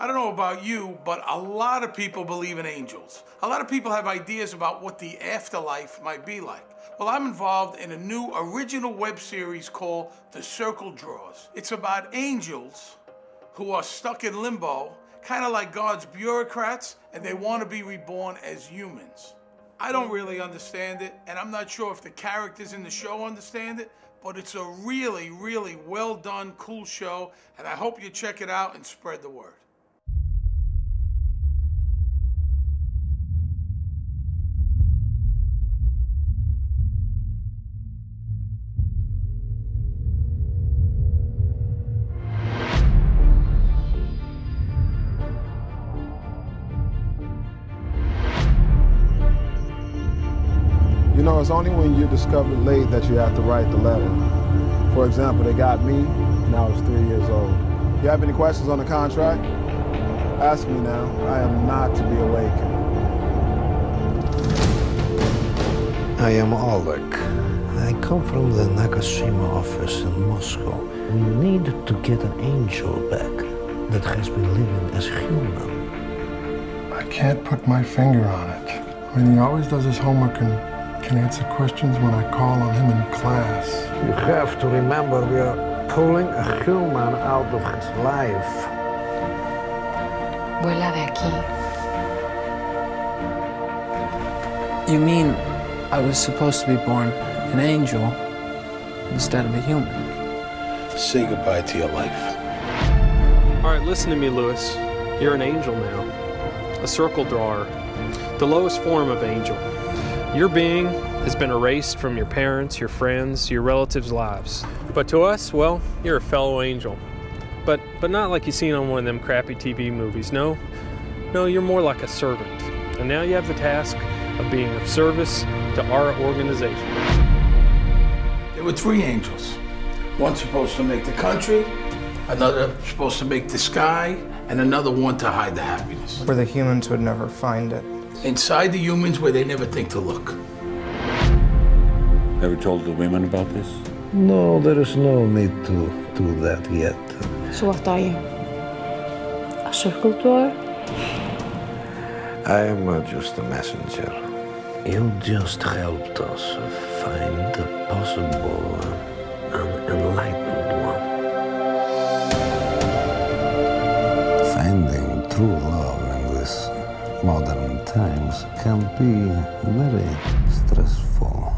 I don't know about you, but a lot of people believe in angels. A lot of people have ideas about what the afterlife might be like. Well, I'm involved in a new original web series called The Circledrawers. It's about angels who are stuck in limbo, kind of like God's bureaucrats, and they want to be reborn as humans. I don't really understand it, and I'm not sure if the characters in the show understand it, but it's a really, really well done, cool show, and I hope you check it out and spread the word. You know, it's only when you discover late that you have to write the letter. For example, they got me, and I was three years old. You have any questions on the contract? Ask me now. I am not to be awakened. I am Oleg. I come from the Nakashima office in Moscow. We need to get an angel back that has been living as human. I can't put my finger on it. I mean, he always does his homework and can answer questions when I call on him in class. You have to remember we are pulling a human out of his life. Vuela de aquí. You mean I was supposed to be born an angel instead of a human? Say goodbye to your life. All right, listen to me, Lewis. You're an angel now, a circle drawer, the lowest form of angel. Your being has been erased from your parents, your friends, your relatives' lives. But to us, well, you're a fellow angel. But but not like you seen on one of them crappy TV movies. No. No, you're more like a servant. And now you have the task of being of service to our organization. There were three angels. One supposed to make the country, another supposed to make the sky, and another one to hide the happiness. Where the humans would never find it. Inside the humans where they never think to look. Ever told the women about this? No, there is no need to do that yet. So what are you? A circle drawer? I am uh, just a messenger. You just helped us find the possible uh, enlightened one. Finding true love in this modern can be very stressful.